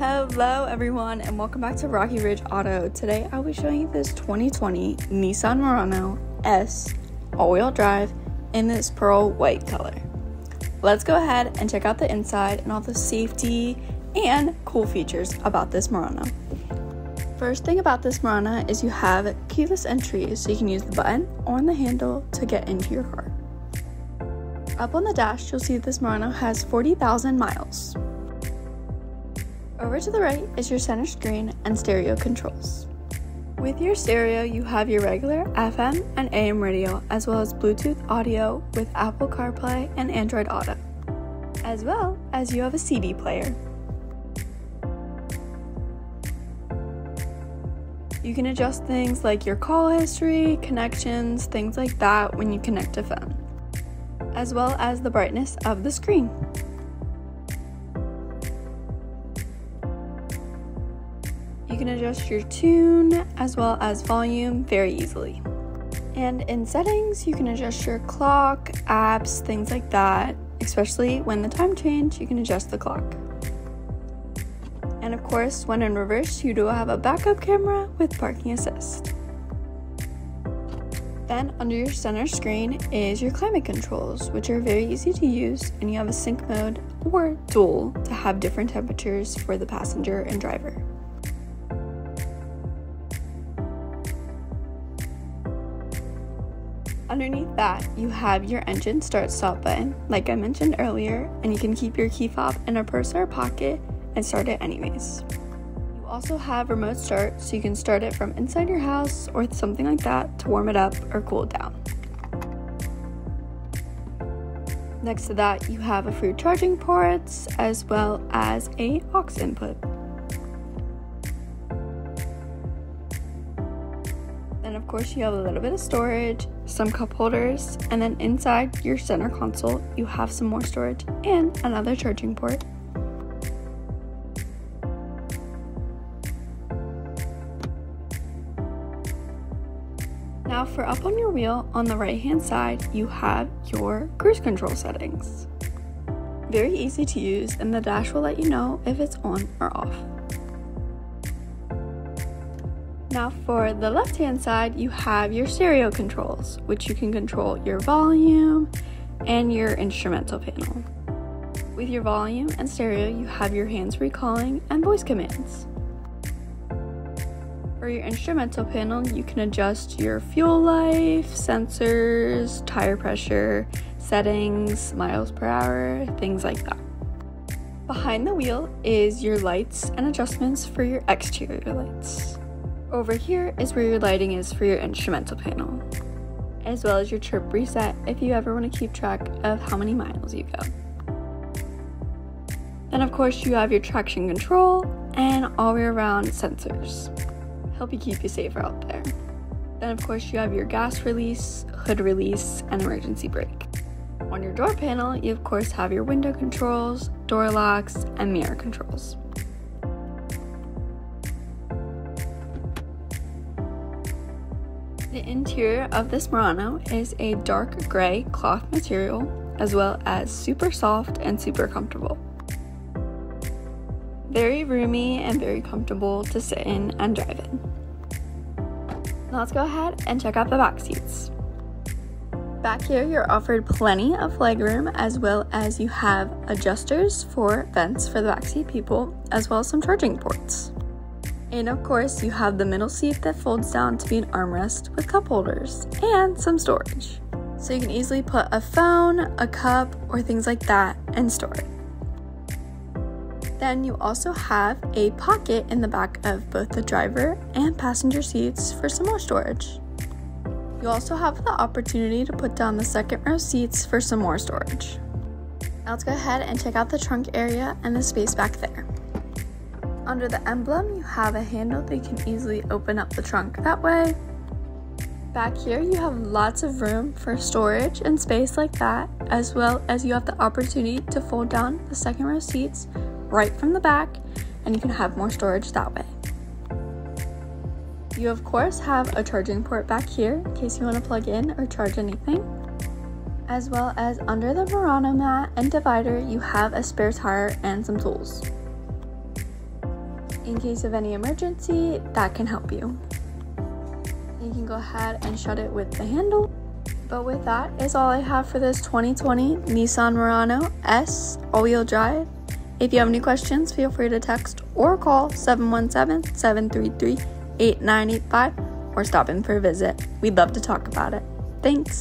Hello everyone and welcome back to Rocky Ridge Auto. Today I'll be showing you this 2020 Nissan Murano S all-wheel drive in this pearl white color. Let's go ahead and check out the inside and all the safety and cool features about this Murano. First thing about this Murano is you have keyless entry so you can use the button on the handle to get into your car. Up on the dash you'll see this Murano has 40,000 miles. Over to the right is your center screen and stereo controls. With your stereo, you have your regular FM and AM radio, as well as Bluetooth audio with Apple CarPlay and Android Auto, as well as you have a CD player. You can adjust things like your call history, connections, things like that when you connect a phone, as well as the brightness of the screen. Can adjust your tune as well as volume very easily. And in settings, you can adjust your clock, apps, things like that, especially when the time change, you can adjust the clock. And of course, when in reverse, you do have a backup camera with parking assist. Then under your center screen is your climate controls, which are very easy to use, and you have a sync mode or dual to have different temperatures for the passenger and driver. Underneath that, you have your engine start stop button, like I mentioned earlier, and you can keep your key fob in a purse or pocket and start it anyways. You also have remote start, so you can start it from inside your house or something like that to warm it up or cool it down. Next to that, you have a free charging ports as well as a aux input. And of course, you have a little bit of storage, some cup holders, and then inside your center console, you have some more storage and another charging port. Now, for up on your wheel on the right hand side, you have your cruise control settings. Very easy to use, and the dash will let you know if it's on or off. Now for the left hand side, you have your stereo controls, which you can control your volume and your instrumental panel. With your volume and stereo, you have your hands-free calling and voice commands. For your instrumental panel, you can adjust your fuel life, sensors, tire pressure, settings, miles per hour, things like that. Behind the wheel is your lights and adjustments for your exterior lights. Over here is where your lighting is for your instrumental panel, as well as your trip reset if you ever want to keep track of how many miles you go. Then of course you have your traction control and all way around sensors. Help you keep you safer out there. Then of course you have your gas release, hood release, and emergency brake. On your door panel, you of course have your window controls, door locks, and mirror controls. The interior of this Murano is a dark gray cloth material, as well as super soft and super comfortable. Very roomy and very comfortable to sit in and drive in. Now let's go ahead and check out the back seats. Back here, you're offered plenty of legroom as well as you have adjusters for vents for the backseat people, as well as some charging ports. And of course, you have the middle seat that folds down to be an armrest with cup holders and some storage. So you can easily put a phone, a cup, or things like that and store it. Then you also have a pocket in the back of both the driver and passenger seats for some more storage. You also have the opportunity to put down the second row seats for some more storage. Now let's go ahead and check out the trunk area and the space back there. Under the emblem, you have a handle that you can easily open up the trunk that way. Back here, you have lots of room for storage and space like that, as well as you have the opportunity to fold down the second row seats right from the back, and you can have more storage that way. You, of course, have a charging port back here in case you want to plug in or charge anything. As well as under the Murano mat and divider, you have a spare tire and some tools. In case of any emergency that can help you. You can go ahead and shut it with the handle. But with that is all I have for this 2020 Nissan Murano S all-wheel drive. If you have any questions, feel free to text or call 717-733-8985 or stop in for a visit. We'd love to talk about it. Thanks.